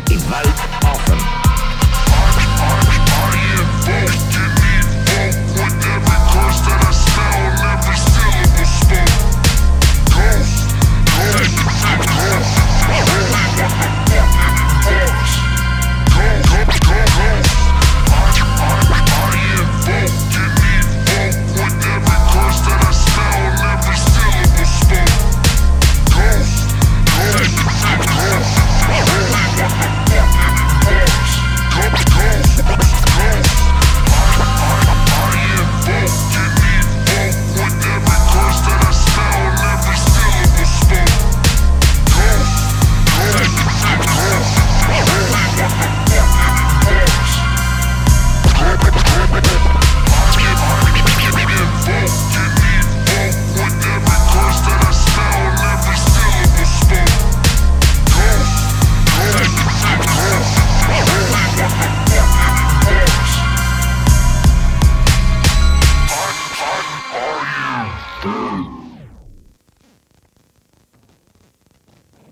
Gewalt Stone.